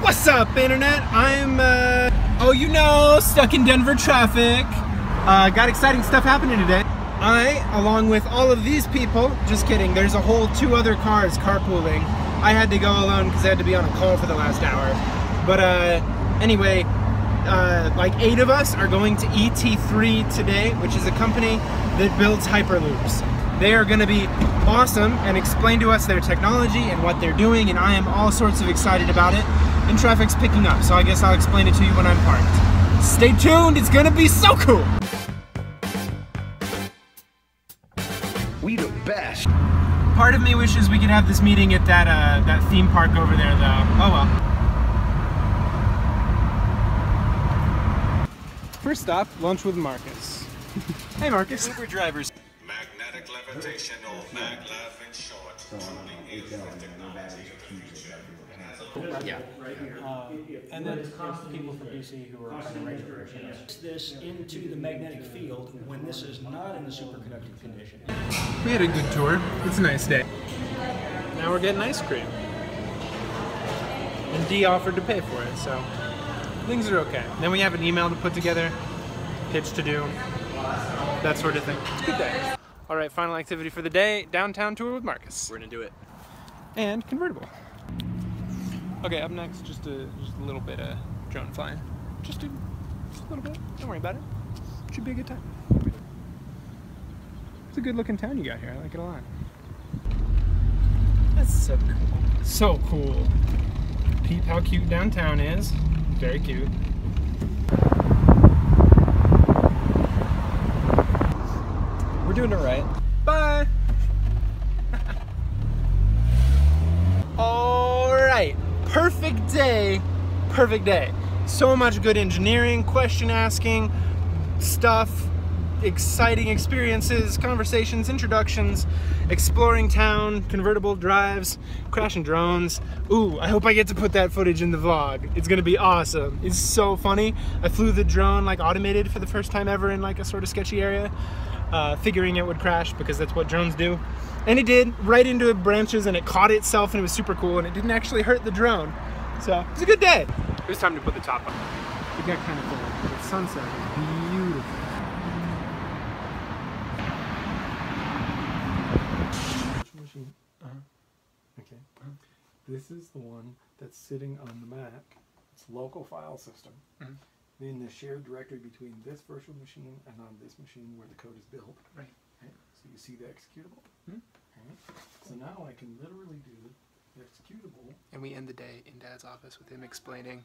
What's up, Internet? I'm, uh, oh, you know, stuck in Denver traffic. Uh, got exciting stuff happening today. I, along with all of these people, just kidding, there's a whole two other cars carpooling. I had to go alone because I had to be on a call for the last hour. But, uh, anyway, uh, like eight of us are going to ET3 today, which is a company that builds Hyperloops. They are going to be awesome and explain to us their technology and what they're doing, and I am all sorts of excited about it. And traffic's picking up, so I guess I'll explain it to you when I'm parked. Stay tuned, it's going to be so cool! We the best. Part of me wishes we could have this meeting at that uh, that theme park over there, though. Oh well. First stop, lunch with Marcus. hey, Marcus. Uber drivers. Magnetic levitation or maglev in short, truly is the technology of the future. and has a Yeah. Um, and then people from DC who are kind of regular. This into the magnetic field when this is not in the superconducting condition. We had a good tour. It's a nice day. Now we're getting ice cream. And D offered to pay for it, so things are okay. Then we have an email to put together, pitch to do, that sort of thing. It's a good day. All right, final activity for the day, downtown tour with Marcus. We're gonna do it. And convertible. Okay, up next, just a, just a little bit of drone flying. Just a, just a little bit. Don't worry about it. Should be a good time. It's a good looking town you got here. I like it a lot. That's so cool. So cool. Peep how cute downtown is. Very cute. We're doing it right. Bye. All right, perfect day, perfect day. So much good engineering, question asking, stuff, exciting experiences, conversations, introductions, exploring town, convertible drives, crashing drones. Ooh, I hope I get to put that footage in the vlog. It's gonna be awesome. It's so funny. I flew the drone like automated for the first time ever in like a sort of sketchy area, uh, figuring it would crash because that's what drones do. And it did, right into the branches and it caught itself and it was super cool and it didn't actually hurt the drone. So, it was a good day. It was time to put the top on. It got kind of cold. The sunset is beautiful. Uh-huh. Okay. This is the one that's sitting on the Mac. It's local file system. Mhm. In the shared directory between this virtual machine and on this machine where the code is built. Right. Right. So you see the executable. Mhm. Right. So now I can literally do the executable. And we end the day in Dad's office with him explaining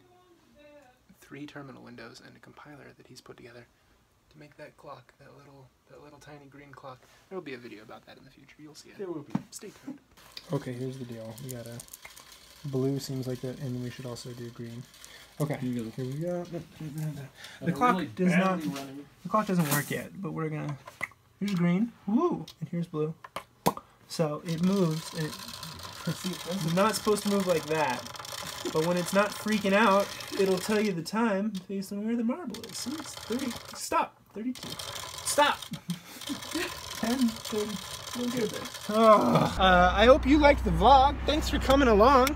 three terminal windows and a compiler that he's put together to make that clock, that little, that little tiny green clock. There will be a video about that in the future. You'll see it. There will be. Stay tuned. Okay, here's the deal. We got a blue seems like that, and we should also do green. Okay, here we go. Mm, mm, mm, the clock does not. The clock doesn't work yet, but we're gonna. Here's green. Woo! And here's blue. So it moves. And it, it's not supposed to move like that. But when it's not freaking out, it'll tell you the time based on where the marble is. See, it's 30. Stop. 32. Stop. 10, 30. We'll get there. Oh. Uh, I hope you liked the vlog. Thanks for coming along.